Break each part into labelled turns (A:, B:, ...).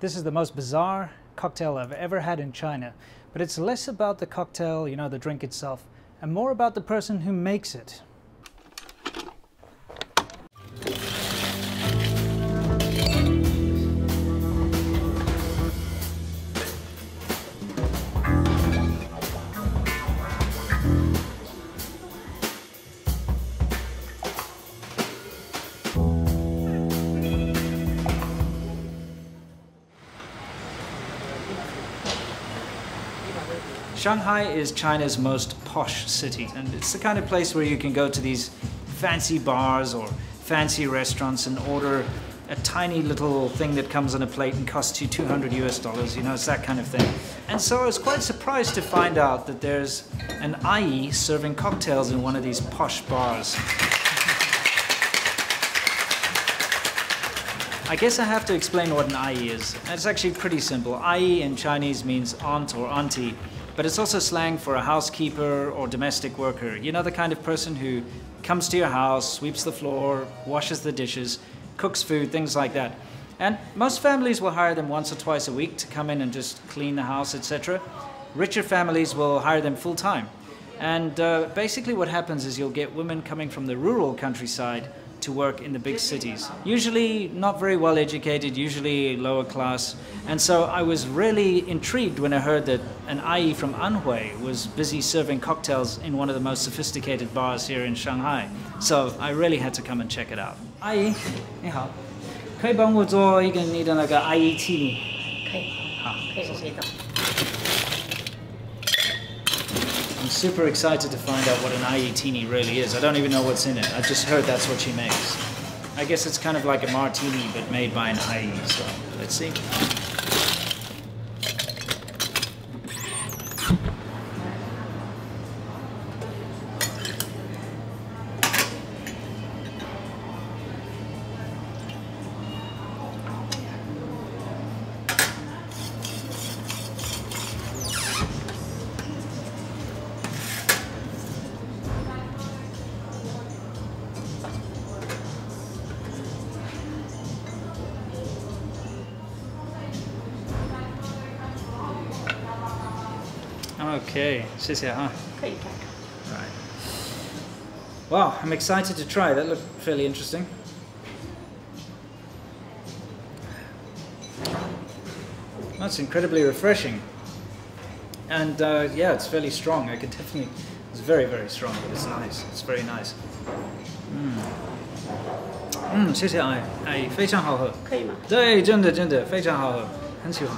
A: This is the most bizarre cocktail I've ever had in China, but it's less about the cocktail, you know, the drink itself, and more about the person who makes it. Shanghai is China's most posh city, and it's the kind of place where you can go to these fancy bars or fancy restaurants and order a tiny little thing that comes on a plate and costs you 200 US dollars, you know, it's that kind of thing. And so I was quite surprised to find out that there's an ayi serving cocktails in one of these posh bars. I guess I have to explain what an ayi is. It's actually pretty simple. Ayi in Chinese means aunt or auntie, but it's also slang for a housekeeper or domestic worker. You know, the kind of person who comes to your house, sweeps the floor, washes the dishes, cooks food, things like that. And most families will hire them once or twice a week to come in and just clean the house, etc. Richer families will hire them full time. And uh, basically, what happens is you'll get women coming from the rural countryside to work in the big cities. Usually not very well educated, usually lower class. And so I was really intrigued when I heard that an ayi from Anhui was busy serving cocktails in one of the most sophisticated bars here in Shanghai. So I really had to come and check it out. ayi, super excited to find out what an ayatini really is. I don't even know what's in it. I just heard that's what she makes. I guess it's kind of like a martini, but made by an ayi, So let's see. Okay, 谢谢啊.
B: 可以看看。
A: Right. Wow, I'm excited to try. That looked fairly interesting. That's incredibly refreshing. And uh, yeah, it's fairly strong. I could definitely. It's very, very strong, but it's nice. It's very nice. Mm. 嗯，谢谢哎哎，非常好喝。
B: 可以吗？
A: 对，真的真的非常好喝，很喜欢。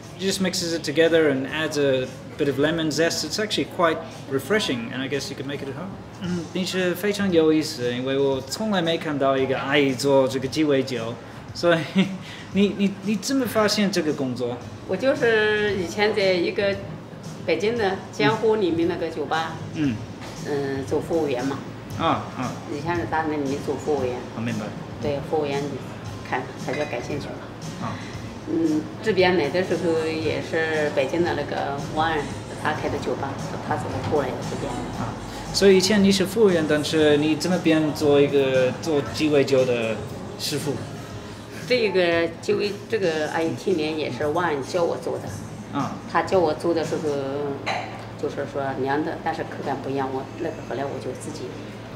A: He just mixes it together and adds a bit of lemon zest. It's actually quite refreshing, and I guess you could make it at home. 嗯，你是非常有意思，因为我从来没看到一个阿姨做这个鸡尾酒，所以你你你怎么发现这个工作？
B: 我就是以前在一个北京的江湖里面那个酒吧，
A: 嗯
B: 嗯，做服务员嘛。
A: 啊啊，
B: 以前是在那里面做服务员，
A: 我明白
B: 对服务员看他就感兴趣了。
A: 啊
B: 嗯，这边来的时候也是北京的那个王安他开的酒吧，他怎么过来的这边？
A: 啊。所以以前你是服务员，但是你这么边做一个做鸡尾酒的师傅
B: 这个就这个 IT 年也是王安教我做的，
A: 啊
B: 他教我做的时候就是说凉的，但是口感不一样，我那个后来我就自己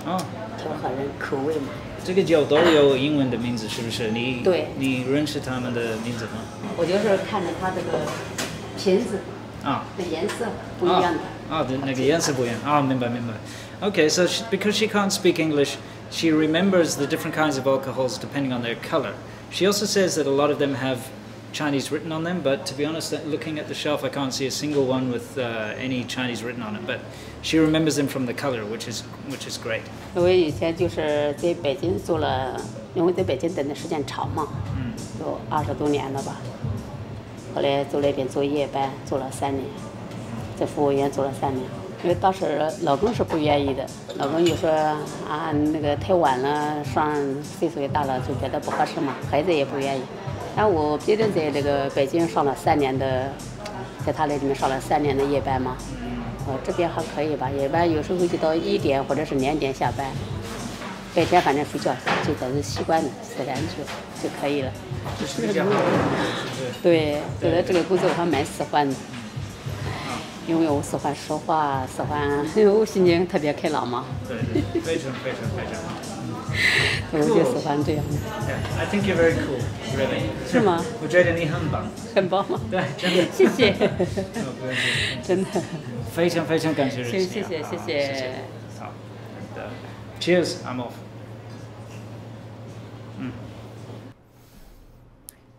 A: 啊。
B: 调好人口味嘛。
A: 这个酒都有英文的名字，是不是？你
B: 对
A: 你认识他们的名字吗？
B: 我就是看着它这个瓶子
A: 啊。
B: 的颜色不一样的。
A: 啊，对，那个颜色不一样。啊，明白明白。Okay, so she, because she can't speak English, she remembers the different kinds of alcohols depending on their color. She also says that a lot of them have Chinese written on them, but to be honest, looking at the shelf, I can't see a single one with uh, any Chinese written on it. But she remembers them from the color, which is which is great.
B: 我以前就是在北京做了，因为在北京等的时间长嘛，嗯，有二十多年了吧。后来走那边做夜班，做了三年，在服务员做了三年。因为当时老公是不愿意的，老公就说啊，那个太晚了，上岁数也大了，就觉得不合适嘛，孩子也不愿意。 然后我毕竟在这个北京上了三年的，在他那里面上了三年的夜班嘛，呃，这边还可以吧，夜班有时候就到一点或者是两点下班，白天反正睡觉，就都是习惯了，自然就就可以了。对，觉得这个工作我还蛮喜欢的，因为我喜欢说话，喜欢，因为我心情特别开朗嘛。
A: 对，非常非常非常好。
B: 我就喜欢这样。
A: Yeah, I think you're very cool, really.
B: 是吗？
A: 我觉得你很棒。
B: 很棒吗？
A: 对，真的。
B: 谢谢。真的。
A: 非常非常感谢。
B: 谢谢谢谢谢。
A: 好，Cheers, I'm off.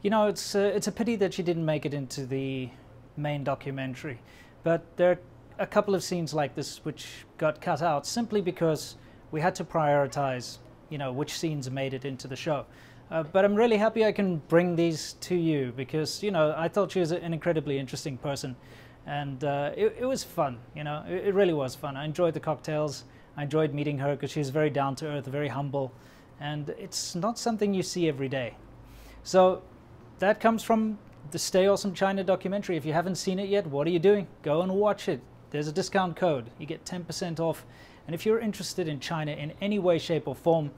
A: You know, it's uh, it's a pity that she didn't make it into the main documentary, but there are a couple of scenes like this which got cut out simply because we had to prioritize, you know, which scenes made it into the show. Uh, but I'm really happy I can bring these to you because, you know, I thought she was an incredibly interesting person and uh, it, it, was fun, you know, it, it, really was fun. I enjoyed the cocktails. I enjoyed meeting her because she's very down to earth, very humble, and it's not something you see every day. So that comes from the Stay Awesome China documentary. If you haven't seen it yet, what are you doing? Go and watch it. There's a discount code. You get 10% off and if you're interested in China in any way, shape, or form,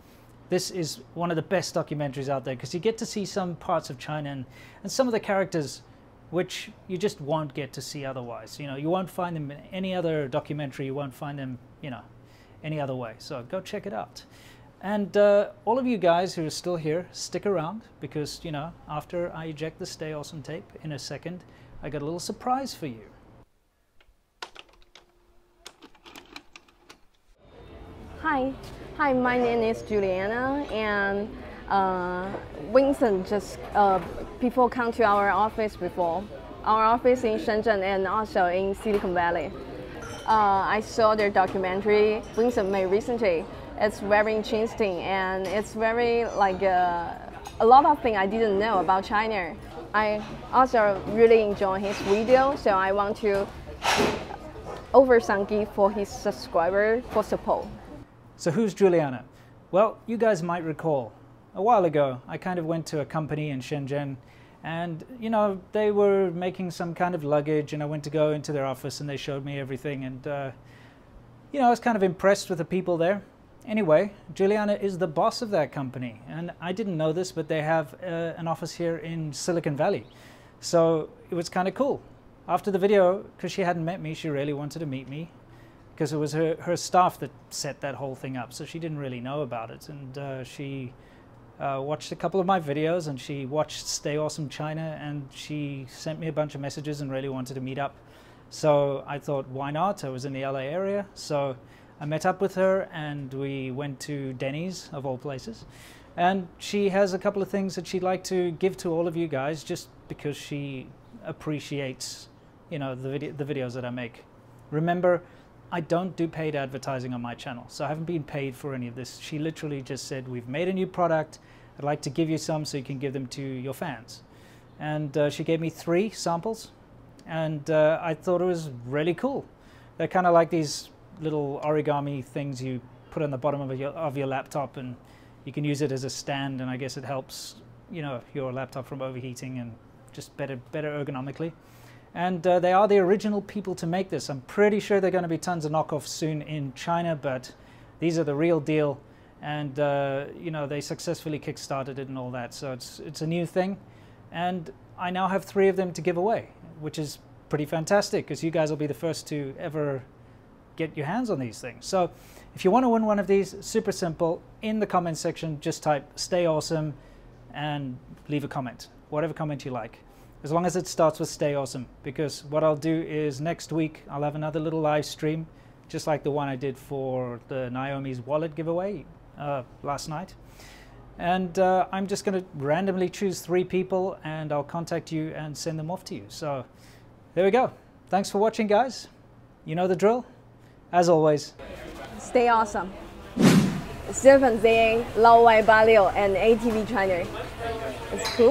A: this is one of the best documentaries out there because you get to see some parts of China and, and some of the characters which you just won't get to see otherwise. You know, you won't find them in any other documentary, you won't find them, you know, any other way. So go check it out. And uh, all of you guys who are still here, stick around because, you know, after I eject the Stay Awesome tape in a second, I got a little surprise for you.
C: Hi, hi. My name is Juliana, and uh, just uh, people come to our office before. Our office in Shenzhen and also in Silicon Valley. Uh, I saw their documentary Vincent made recently. It's very interesting and it's very like uh, a lot of things I didn't know about China. I also really enjoy his video, so I want to offer some gift for his subscriber for support.
A: So who's Juliana? Well, you guys might recall a while ago, I kind of went to a company in Shenzhen and, you know, they were making some kind of luggage and I went to go into their office and they showed me everything and, uh, you know, I was kind of impressed with the people there. Anyway, Juliana is the boss of that company and I didn't know this, but they have uh, an office here in Silicon Valley. So it was kind of cool. After the video, because she hadn't met me, she really wanted to meet me because it was her, her staff that set that whole thing up. So she didn't really know about it. And uh, she uh, watched a couple of my videos and she watched Stay Awesome China and she sent me a bunch of messages and really wanted to meet up. So I thought, why not? I was in the LA area. So I met up with her and we went to Denny's, of all places. And she has a couple of things that she'd like to give to all of you guys just because she appreciates, you know, the, the videos that I make. Remember, I don't do paid advertising on my channel, so I haven't been paid for any of this. She literally just said, we've made a new product, I'd like to give you some so you can give them to your fans. And uh, she gave me three samples, and uh, I thought it was really cool. They're kind of like these little origami things you put on the bottom of your, of your laptop, and you can use it as a stand, and I guess it helps you know your laptop from overheating and just better, better ergonomically. And uh, they are the original people to make this. I'm pretty sure there are going to be tons of knockoffs soon in China, but these are the real deal. And uh, you know they successfully kickstarted it and all that. So it's it's a new thing, and I now have three of them to give away, which is pretty fantastic because you guys will be the first to ever get your hands on these things. So if you want to win one of these, super simple. In the comment section, just type "Stay Awesome" and leave a comment, whatever comment you like as long as it starts with stay awesome because what I'll do is next week I'll have another little live stream just like the one I did for the Naomi's wallet giveaway uh, last night And uh, I'm just going to randomly choose three people and I'll contact you and send them off to you. So there we go. Thanks for watching, guys. You know the drill. As always,
C: Stay awesome. SerpentZA, Lao Wai Ba Liu, and ADVChina. It's cool.